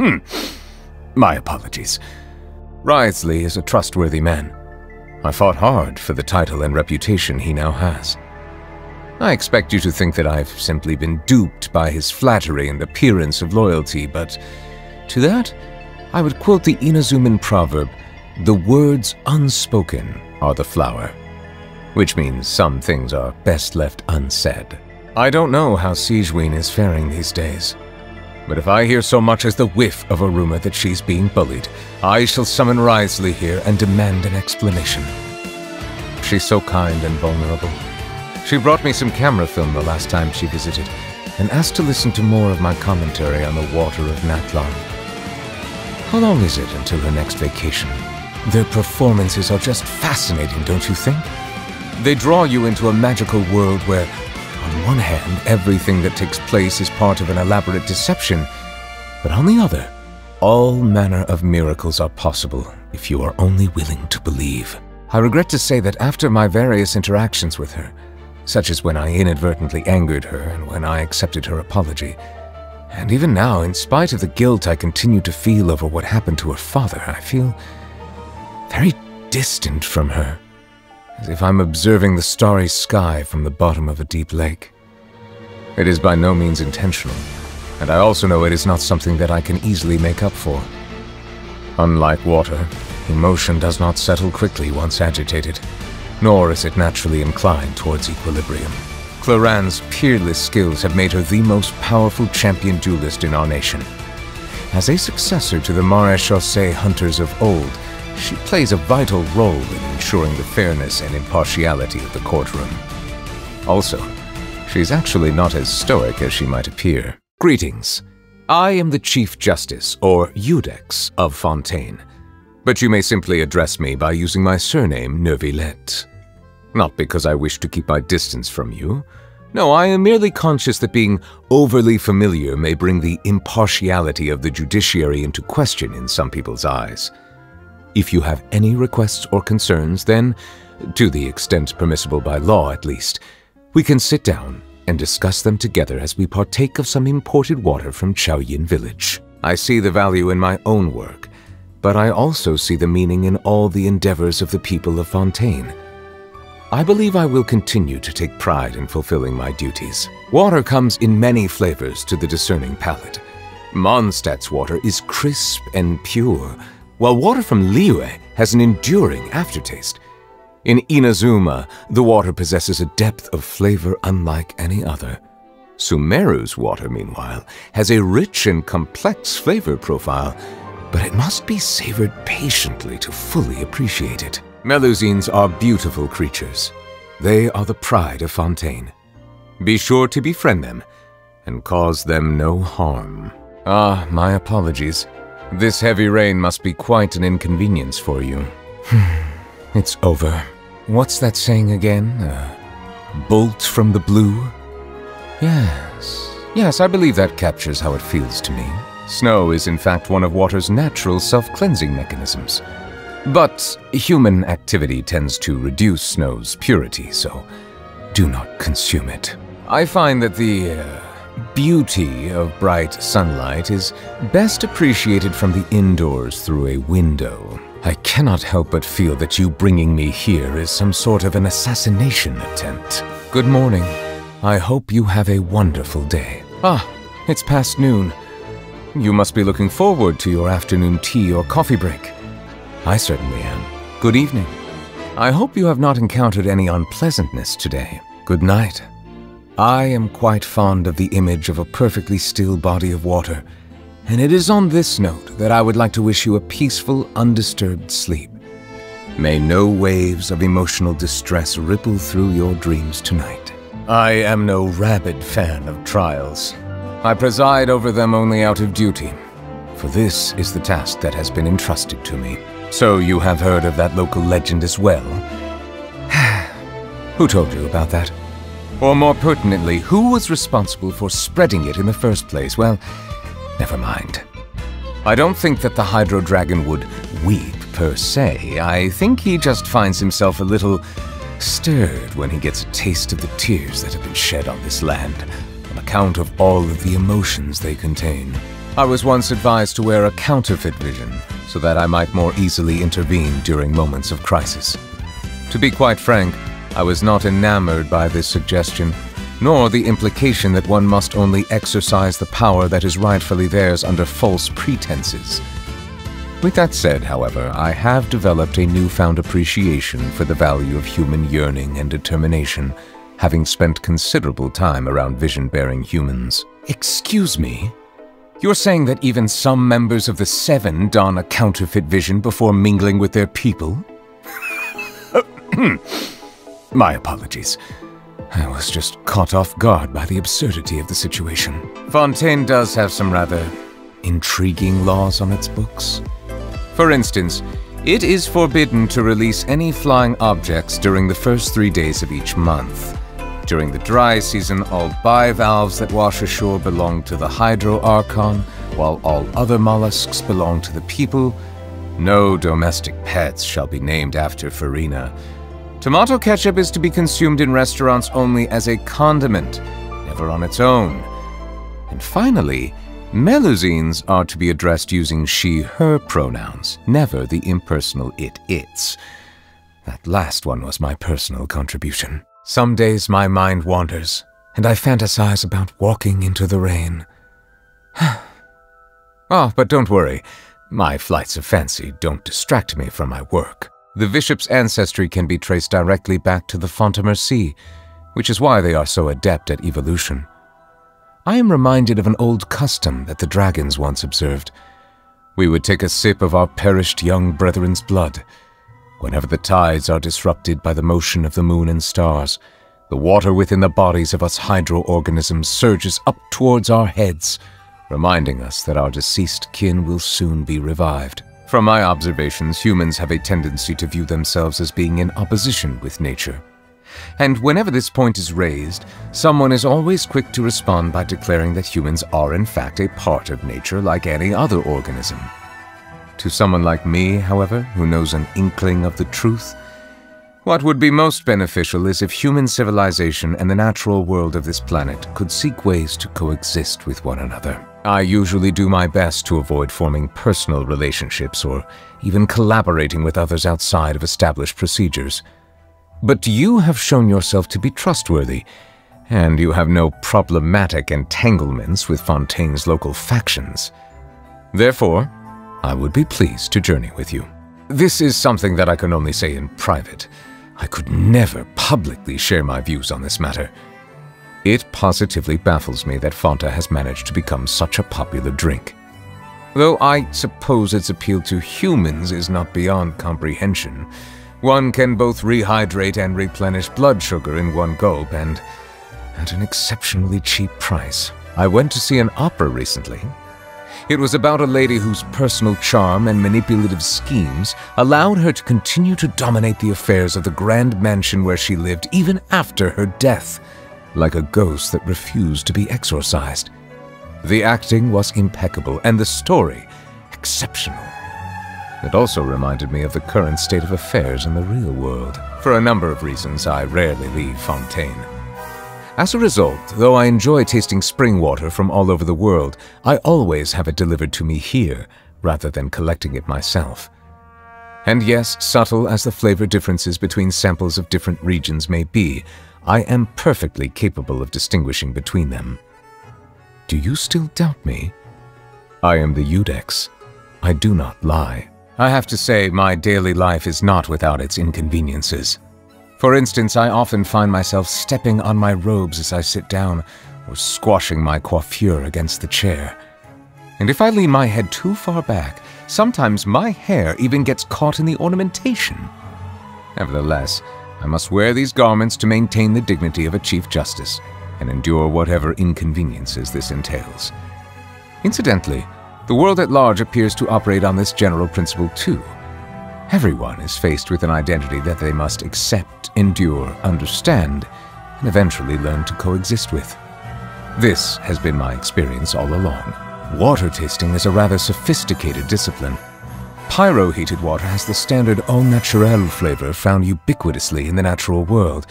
Hmm. My apologies. Wriothesley is a trustworthy man. I fought hard for the title and reputation he now has. I expect you to think that I've simply been duped by his flattery and appearance of loyalty, but to that, I would quote the Inazuman proverb, the words unspoken are the flower, which means some things are best left unsaid. I don't know how Sigewinne is faring these days, but if I hear so much as the whiff of a rumor that she's being bullied, I shall summon Wriothesley here and demand an explanation. She's so kind and vulnerable. She brought me some camera film the last time she visited, and asked to listen to more of my commentary on the water of Natlan. How long is it until her next vacation? Their performances are just fascinating, don't you think? They draw you into a magical world where on one hand, everything that takes place is part of an elaborate deception, but on the other, all manner of miracles are possible if you are only willing to believe. I regret to say that after my various interactions with her, such as when I inadvertently angered her and when I accepted her apology, and even now, in spite of the guilt I continue to feel over what happened to her father, I feel very distant from her as if I'm observing the starry sky from the bottom of a deep lake. It is by no means intentional, and I also know it is not something that I can easily make up for. Unlike water, emotion does not settle quickly once agitated, nor is it naturally inclined towards equilibrium. Clorinde's peerless skills have made her the most powerful champion duelist in our nation. As a successor to the Maréchaussée hunters of old, she plays a vital role in ensuring the fairness and impartiality of the courtroom. Also, she's actually not as stoic as she might appear. Greetings. I am the Chief Justice, or Iudex, of Fontaine, but you may simply address me by using my surname, Neuvillette. Not because I wish to keep my distance from you. No, I am merely conscious that being overly familiar may bring the impartiality of the judiciary into question in some people's eyes. If you have any requests or concerns, then, to the extent permissible by law at least, we can sit down and discuss them together as we partake of some imported water from Qiaoying village. I see the value in my own work, but I also see the meaning in all the endeavors of the people of Fontaine. I believe I will continue to take pride in fulfilling my duties. Water comes in many flavors to the discerning palate. Mondstadt's water is crisp and pure, while water from Liyue has an enduring aftertaste. In Inazuma, the water possesses a depth of flavor unlike any other. Sumeru's water, meanwhile, has a rich and complex flavor profile, but it must be savored patiently to fully appreciate it. Melusines are beautiful creatures. They are the pride of Fontaine. Be sure to befriend them and cause them no harm. Ah, my apologies. This heavy rain must be quite an inconvenience for you. it's over. What's that saying again? Bolt from the blue? Yes. Yes, I believe that captures how it feels to me. Snow is in fact one of water's natural self-cleansing mechanisms. But human activity tends to reduce snow's purity, so do not consume it. I find that the uh, beauty of bright sunlight is best appreciated from the indoors through a window. I cannot help but feel that you bringing me here is some sort of an assassination attempt. Good morning. I hope you have a wonderful day. Ah, it's past noon. You must be looking forward to your afternoon tea or coffee break. I certainly am. Good evening. I hope you have not encountered any unpleasantness today. Good night. I am quite fond of the image of a perfectly still body of water, and it is on this note that I would like to wish you a peaceful, undisturbed sleep. May no waves of emotional distress ripple through your dreams tonight. I am no rabid fan of trials. I preside over them only out of duty, for this is the task that has been entrusted to me. So you have heard of that local legend as well? Who told you about that? Or more pertinently, who was responsible for spreading it in the first place? Well, never mind. I don't think that the Hydro Dragon would weep per se. I think he just finds himself a little stirred when he gets a taste of the tears that have been shed on this land on account of all of the emotions they contain. I was once advised to wear a counterfeit vision so that I might more easily intervene during moments of crisis. To be quite frank, I was not enamored by this suggestion, nor the implication that one must only exercise the power that is rightfully theirs under false pretenses. With that said, however, I have developed a newfound appreciation for the value of human yearning and determination, having spent considerable time around vision-bearing humans. Excuse me? You're saying that even some members of the Seven don a counterfeit vision before mingling with their people? My apologies. I was just caught off guard by the absurdity of the situation. Fontaine does have some rather intriguing laws on its books. For instance, it is forbidden to release any flying objects during the first three days of each month. During the dry season, all bivalves that wash ashore belong to the Hydro Archon, while all other mollusks belong to the people. No domestic pets shall be named after Furina. Tomato ketchup is to be consumed in restaurants only as a condiment, never on its own. And finally, Melusines are to be addressed using she-her pronouns, never the impersonal it-its. That last one was my personal contribution. Some days my mind wanders, and I fantasize about walking into the rain. oh, but don't worry. My flights of fancy don't distract me from my work. The bishop's ancestry can be traced directly back to the Fontamer Sea, which is why they are so adept at evolution. I am reminded of an old custom that the dragons once observed. We would take a sip of our perished young brethren's blood. Whenever the tides are disrupted by the motion of the moon and stars, the water within the bodies of us hydro-organisms surges up towards our heads, reminding us that our deceased kin will soon be revived. From my observations, humans have a tendency to view themselves as being in opposition with nature and whenever this point is raised, someone is always quick to respond by declaring that humans are in fact a part of nature like any other organism. To someone like me, however, who knows an inkling of the truth, what would be most beneficial is if human civilization and the natural world of this planet could seek ways to coexist with one another. I usually do my best to avoid forming personal relationships or even collaborating with others outside of established procedures. But you have shown yourself to be trustworthy, and you have no problematic entanglements with Fontaine's local factions. Therefore, I would be pleased to journey with you. This is something that I can only say in private. I could never publicly share my views on this matter. It positively baffles me that Fonta has managed to become such a popular drink. Though I suppose its appeal to humans is not beyond comprehension, one can both rehydrate and replenish blood sugar in one gulp and at an exceptionally cheap price. I went to see an opera recently. It was about a lady whose personal charm and manipulative schemes allowed her to continue to dominate the affairs of the grand mansion where she lived even after her death, like a ghost that refused to be exorcised. The acting was impeccable and the story exceptional. It also reminded me of the current state of affairs in the real world. For a number of reasons, I rarely leave Fontaine. As a result, though I enjoy tasting spring water from all over the world, I always have it delivered to me here, rather than collecting it myself. And yes, subtle as the flavor differences between samples of different regions may be, I am perfectly capable of distinguishing between them. Do you still doubt me? I am the Iudex. I do not lie. I have to say, my daily life is not without its inconveniences. For instance, I often find myself stepping on my robes as I sit down, or squashing my coiffure against the chair. And if I lean my head too far back, sometimes my hair even gets caught in the ornamentation. Nevertheless, I must wear these garments to maintain the dignity of a Chief Justice, and endure whatever inconveniences this entails. Incidentally, the world at large appears to operate on this general principle too. Everyone is faced with an identity that they must accept, endure, understand, and eventually learn to coexist with. This has been my experience all along. Water tasting is a rather sophisticated discipline. Pyro-heated water has the standard au naturel flavor found ubiquitously in the natural world,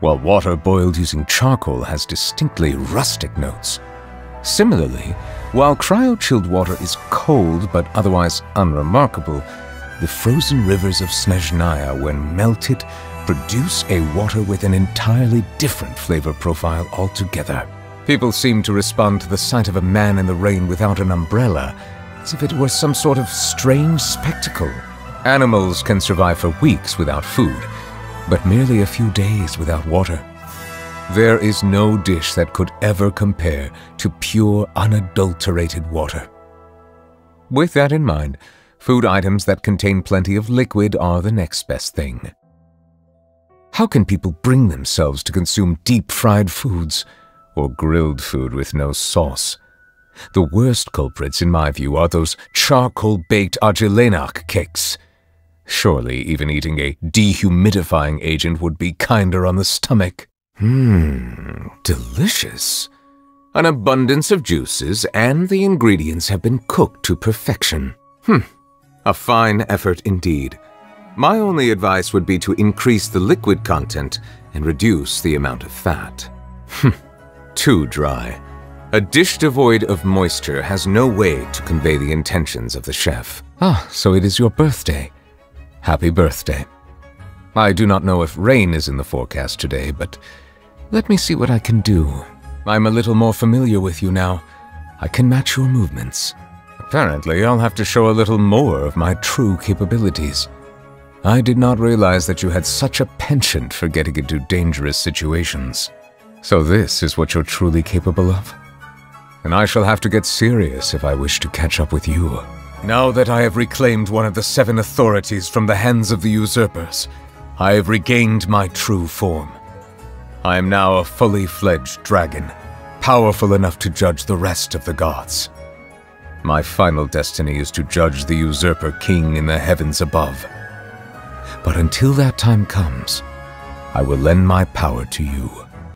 while water boiled using charcoal has distinctly rustic notes. Similarly, While cryo-chilled water is cold but otherwise unremarkable, the frozen rivers of Snezhnaya, when melted, produce a water with an entirely different flavor profile altogether. People seem to respond to the sight of a man in the rain without an umbrella as if it were some sort of strange spectacle. Animals can survive for weeks without food, but merely a few days without water. There is no dish that could ever compare to pure, unadulterated water. With that in mind, food items that contain plenty of liquid are the next best thing. How can people bring themselves to consume deep-fried foods or grilled food with no sauce? The worst culprits, in my view, are those charcoal-baked Ajilenakh cakes. Surely even eating a dehumidifying agent would be kinder on the stomach. Hmm, delicious. An abundance of juices and the ingredients have been cooked to perfection. Hmm, a fine effort indeed. My only advice would be to increase the liquid content and reduce the amount of fat. Hmm, too dry. A dish devoid of moisture has no way to convey the intentions of the chef. Ah, so it is your birthday. Happy birthday. I do not know if rain is in the forecast today, but let me see what I can do. I'm a little more familiar with you now. I can match your movements. Apparently, I'll have to show a little more of my true capabilities. I did not realize that you had such a penchant for getting into dangerous situations. So this is what you're truly capable of? And I shall have to get serious if I wish to catch up with you. Now that I have reclaimed one of the seven authorities from the hands of the usurpers, I have regained my true form. I am now a fully fledged dragon, powerful enough to judge the rest of the gods. My final destiny is to judge the usurper king in the heavens above. But until that time comes, I will lend my power to you.